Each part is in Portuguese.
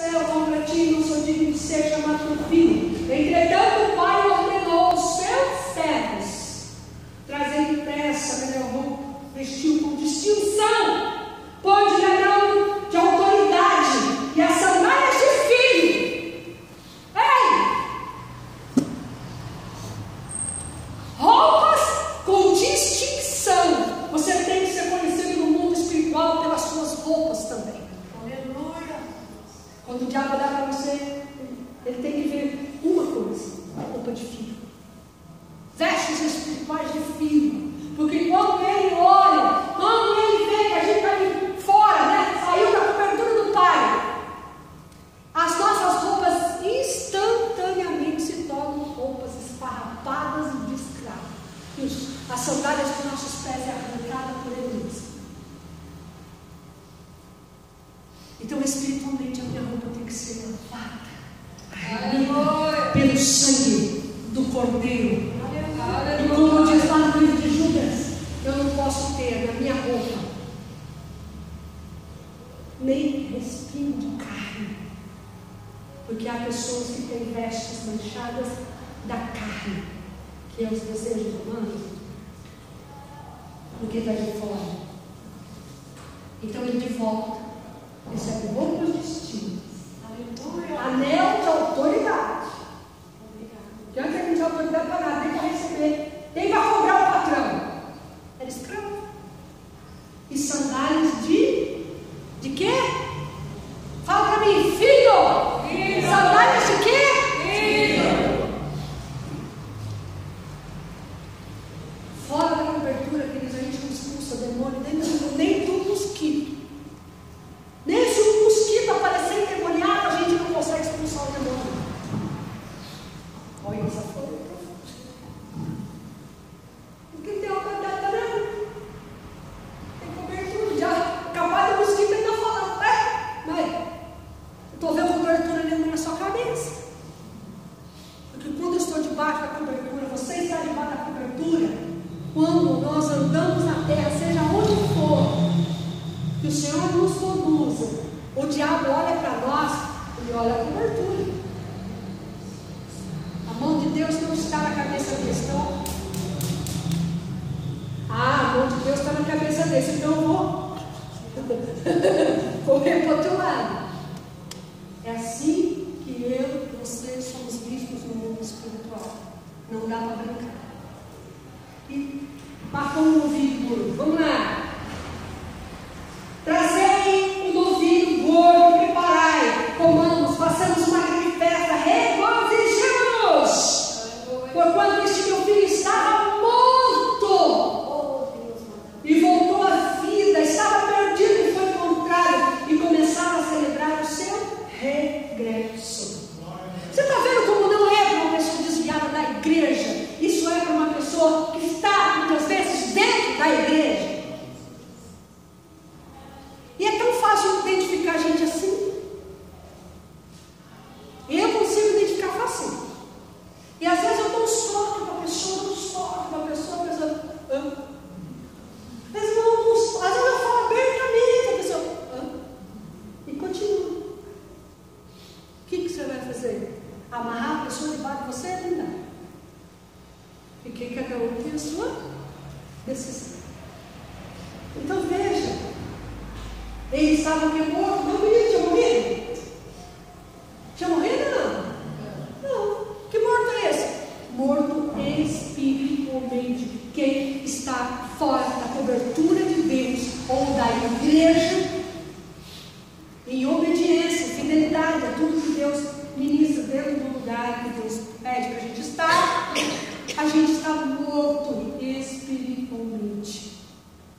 Céu, não para ti, não sou digno de ser chamado teu filho. Entretanto, o Pai ordenou os seus servos, trazendo pressa, melhor roupa, vestiu com distinção do que está de fora. Então ele de volta. Recebe roupas distintas. Aleluia. Anel de Em obediência, fidelidade a tudo que Deus ministra dentro do lugar que Deus pede para a gente estar, a gente está morto espiritualmente.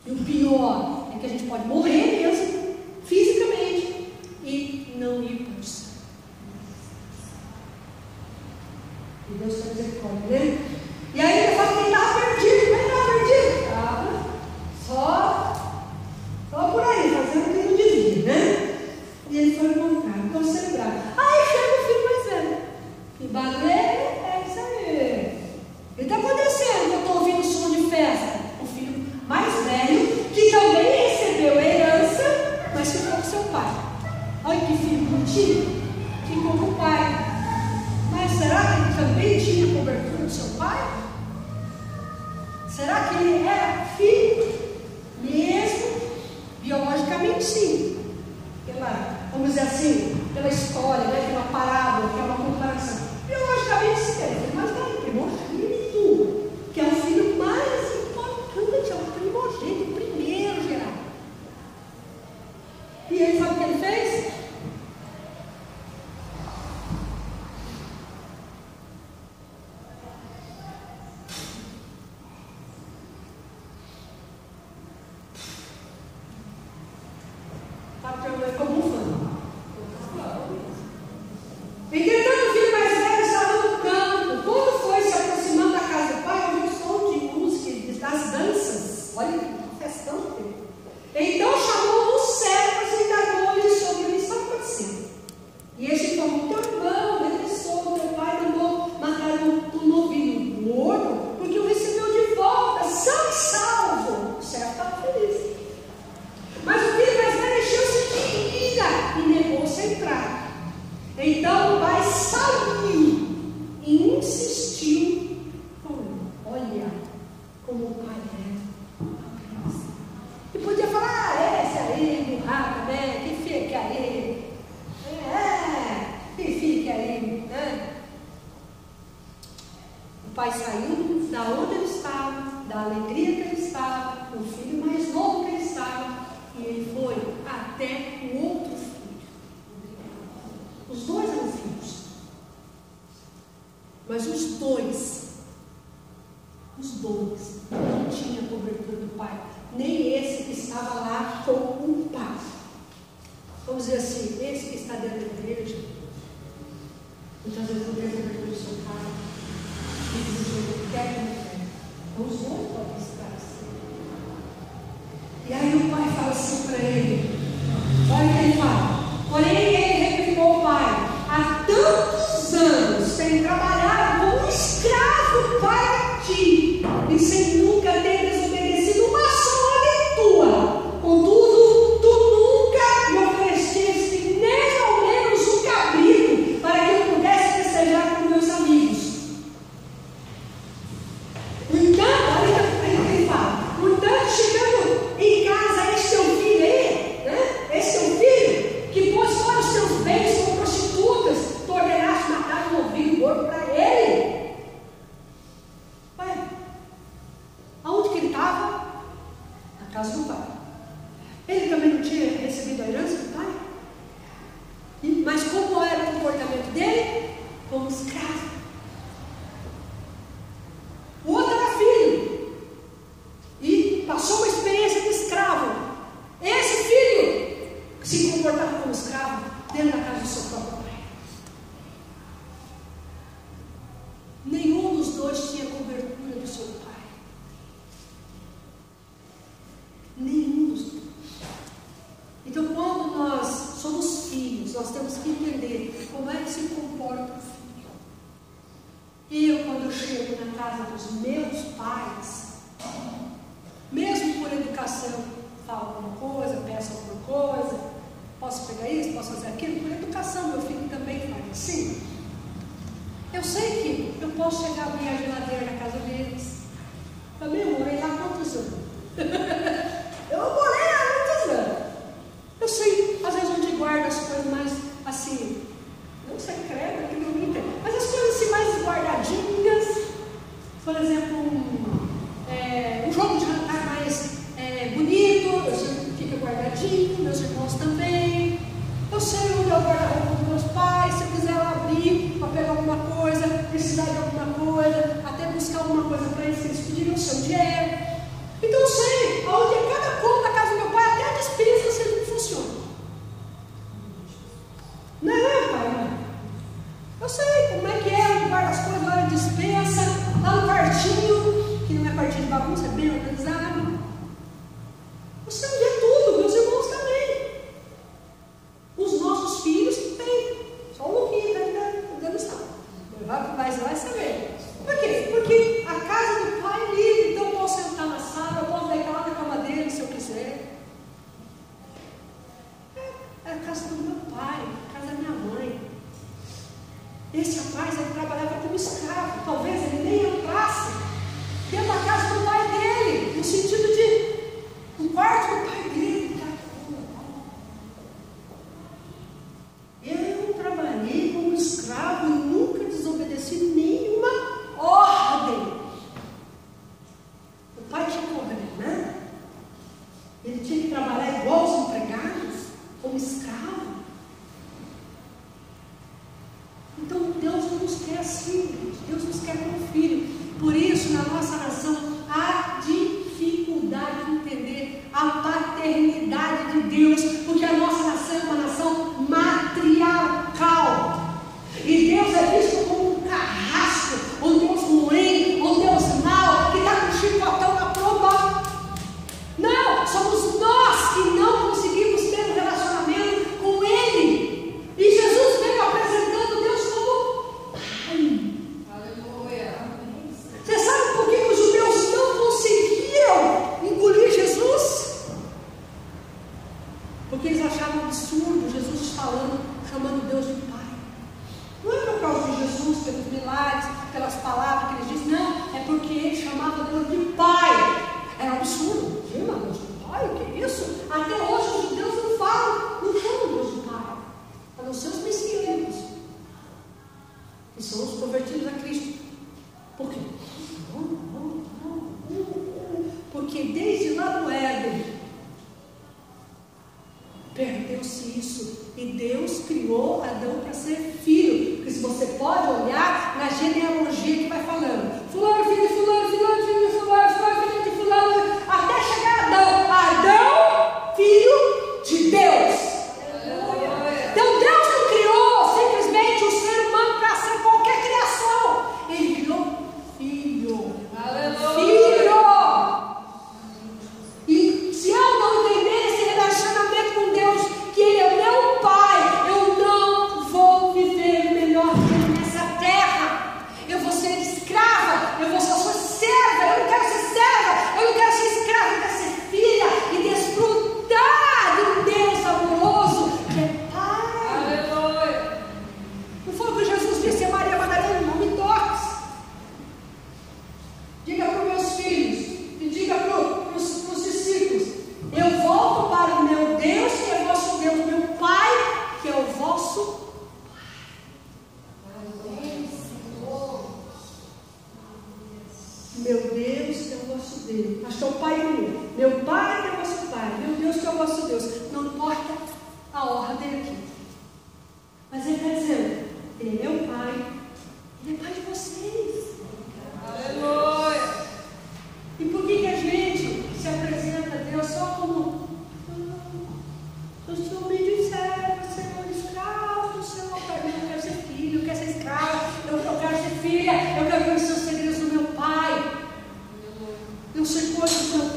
E o pior é que a gente pode morrer mesmo, fisicamente, e não ir para o céu. E Deus está misericórdia, né? You. filhos, nós temos que entender como é que se comporta o filho. Eu, quando eu chego na casa dos meus pais, mesmo por educação, falo alguma coisa, peço alguma coisa, posso pegar isso, posso fazer aquilo, por educação, meu filho também faz assim. Eu sei que eu posso chegar a abrir a geladeira na casa deles. Também morei lá quantos anos? exemplo, um, é, um jogo de jantar mais é, bonito, eu sei fica guardadinho, meus irmãos também. Eu sei onde é eu guardo guarda-roupa dos meus pais, se eu quiser abrir para pegar alguma coisa, precisar de alguma coisa, até buscar alguma coisa para eles, se eles pedirem o seu dinheiro. mas vai saber. Por quê? Porque a casa do pai é livre, então eu posso sentar na sala, eu posso deitar na cama dele se eu quiser. É, é a casa do meu pai, a casa da minha mãe. Esse rapaz ele trabalhava como escravo, talvez ele nos quer assim, Deus nos quer como filho. Por isso, na nossa nação, Porque eles achavam absurdo Jesus falando, chamando Deus de Pai. Não é por causa de Jesus, pelos milagres, pelas palavras que ele diz, não, é porque ele chamava Deus de Pai. Era absurdo. Chama Deus de Pai? O que é isso? Até hoje os judeus não falam, não chamam Deus de Pai. A os seus mesquinhos. que são os convertidos a Cristo. você pode fazer.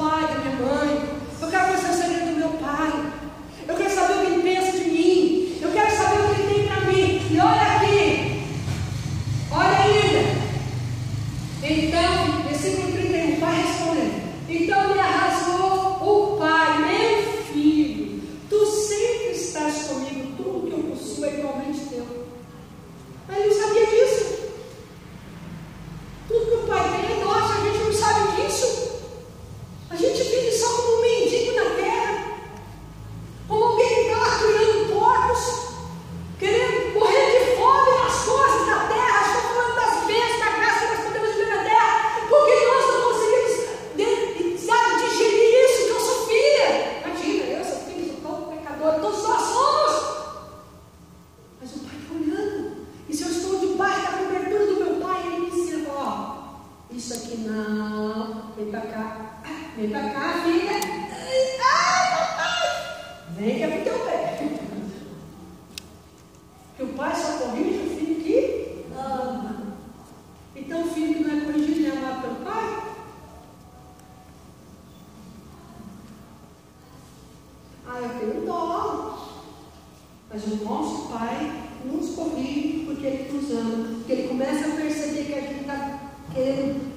Mas o nosso Pai nos corrige porque Ele nos ama. Porque Ele começa a perceber que a gente está querendo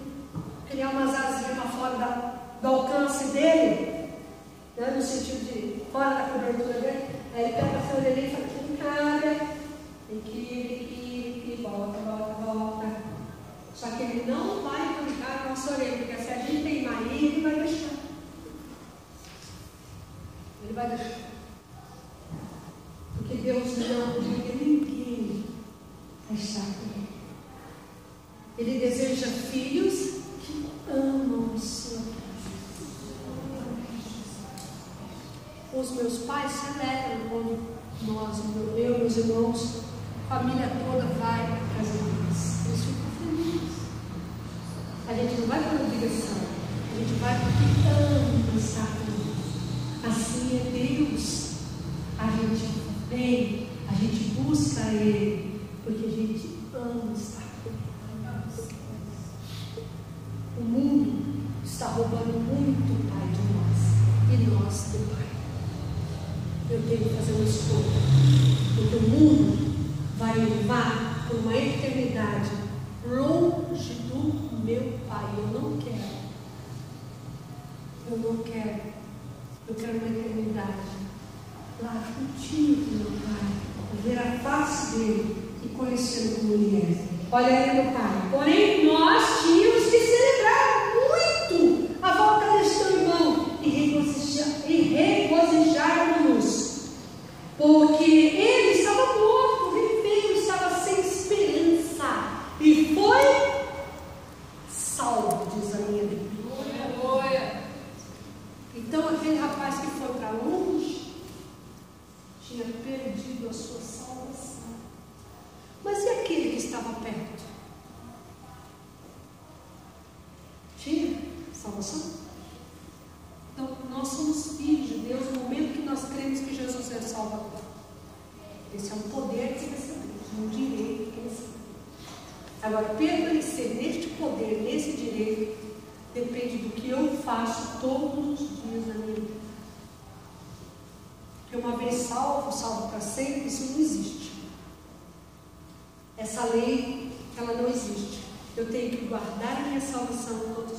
criar umas asas uma fora da, do alcance dele, né? no sentido de fora da cobertura dele. Aí ele pega a folha e fala aqui não cabe, e que, e volta, volta, volta. Só que ele não vai arrancar a nossa orelha, porque se a gente tem marido, ele vai deixar. Ele vai deixar não obriga ninguém a estar com Ele. Deseja filhos que amam o Senhor. Os meus pais se alegram quando nós, eu, meus irmãos, família toda vai para a casa deles. Eles ficam felizes. A gente não vai por obrigação, a gente vai porque ama Deus. Assim é Deus. A gente vem, a busca Ele, porque a gente ama estar com Ele. O mundo está roubando muito Pai de nós e nós do Pai. Eu tenho que fazer uma escolha, porque o mundo vai levar por uma eternidade longe do meu Pai. Eu não quero. Eu não quero. Eu quero uma eternidade lá contigo, meu Pai. Ver a face dele e conhecê-lo como ele é. Olha aí, meu Pai. Porém, nós tínhamos que celebrar muito a volta deste irmão e regozijarmos-nos. Porque ele estava morto, vivendo, estava sem esperança. E foi salvo, diz a minha Bíblia. Então aquele rapaz que foi para longe tinha perdido a sua salvação. Mas e aquele que estava perto? Tinha salvação? Então, nós somos filhos de Deus no momento que nós cremos que Jesus é Salvador. Esse é um poder que recebemos, um direito que recebemos. Agora, permanecer neste poder, nesse direito, depende do que eu faço todos os dias na minha vida. Porque uma vez salvo, salvo para sempre, isso não existe. Essa lei, ela não existe. Eu tenho que guardar a minha salvação todos.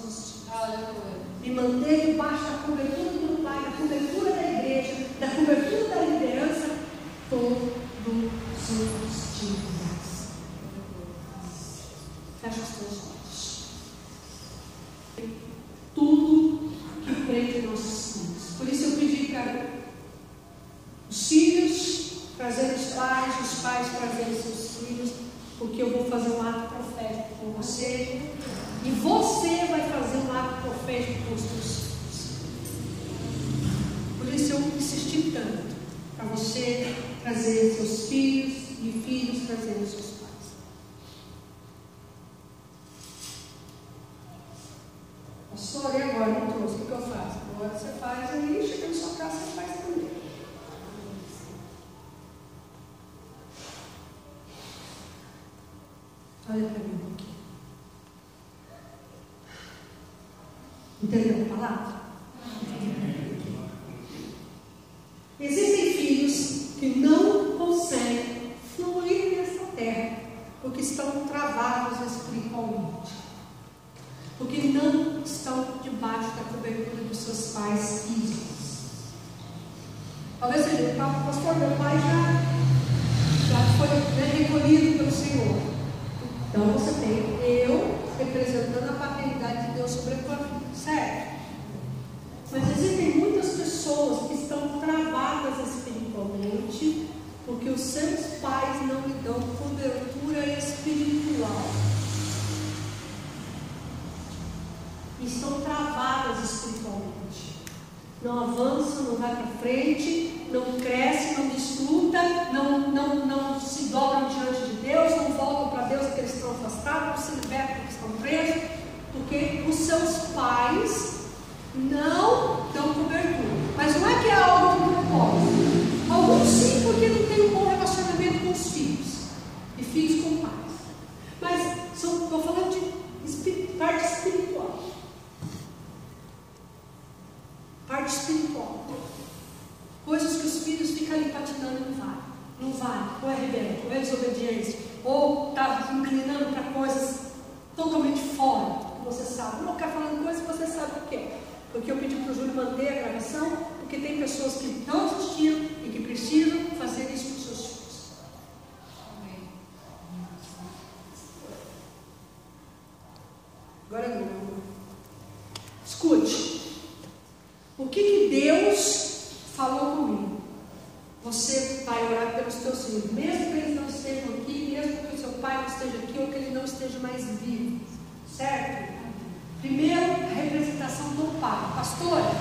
Me manter debaixo da cobertura do Pai, da cobertura da igreja, da cobertura da liderança, os dias. Fecha os teus olhos. Tudo que prende nossos filhos. Por isso eu pedi para os filhos trazerem os pais, os pais trazerem seus filhos, porque eu vou fazer um ato profético com você. E você vai fazer um ato profético com os seus filhos. Por isso eu insisti tanto para você trazer seus filhos e filhos trazerem seus pais. Pastor, e agora? Não trouxe, o que eu faço? Agora você faz aí, chega na sua casa, você faz também. Olha para mim um pouquinho. Entendeu a palavra? Existem filhos que não conseguem fluir nessa terra porque estão travados espiritualmente, porque não estão debaixo da cobertura dos seus pais físicos. Talvez seja, pastor, meu pai já, já foi né, recolhido pelo Senhor. Então você tem eu representando a paternidade de Deus sobre a tua vida, certo? Mas existem muitas pessoas que estão travadas espiritualmente porque os seus pais não lhe dão cobertura espiritual. E estão travadas espiritualmente. Não avançam, não vai para frente, não cresce, não desfruta, não, não, não se dobram diante de Deus, não voltam para Deus porque eles estão afastados, não se libertam porque estão presos, porque os seus pais não dão cobertura. Mas não é que é algo não pode. Alguns sim, porque não tem um bom relacionamento com os filhos. E filhos com pais. Mas estou falando de parte espiritual. Parte espiritual. Coisas que os filhos ficam ali patinando não vai. Não vai. Ou é rebelde, ou é desobediência, ou está inclinando para coisas totalmente fora que você sabe. Não quer falando coisas que você sabe o que é. Porque eu pedi para o Júlio manter a gravação, porque tem pessoas que não assistiram e que precisam fazer isso com seus filhos. Agora é. Escute. O que, que Deus falou comigo? Você vai orar pelos teus filhos, mesmo que eles não estejam aqui, mesmo que o seu pai não esteja aqui ou que ele não esteja mais vivo. Certo? Primeiro, a representação do pai. Pastora,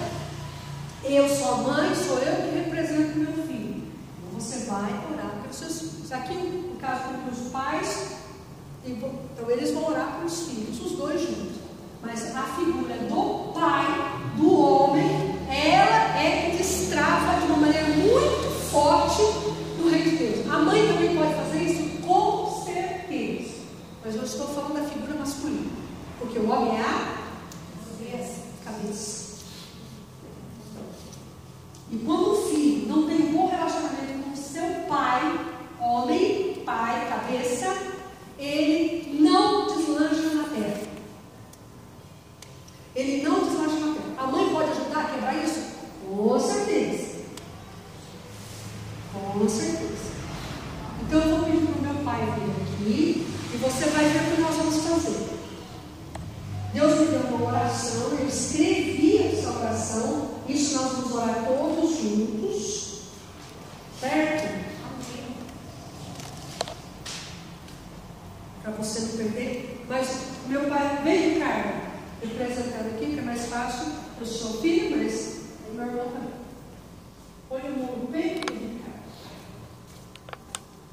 eu sou a mãe, sou eu que represento meu filho. Então você vai orar pelos seus filhos. Aqui, no caso dos pais, então eles vão orar pelos filhos, os dois juntos. Mas a figura do pai, do homem, ela é que destrava de uma maneira muito forte no reino de Deus. A mãe também pode fazer isso, com certeza. Mas eu estou falando da figura masculina. Porque o homem é a cabeça. E quando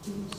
Jesus.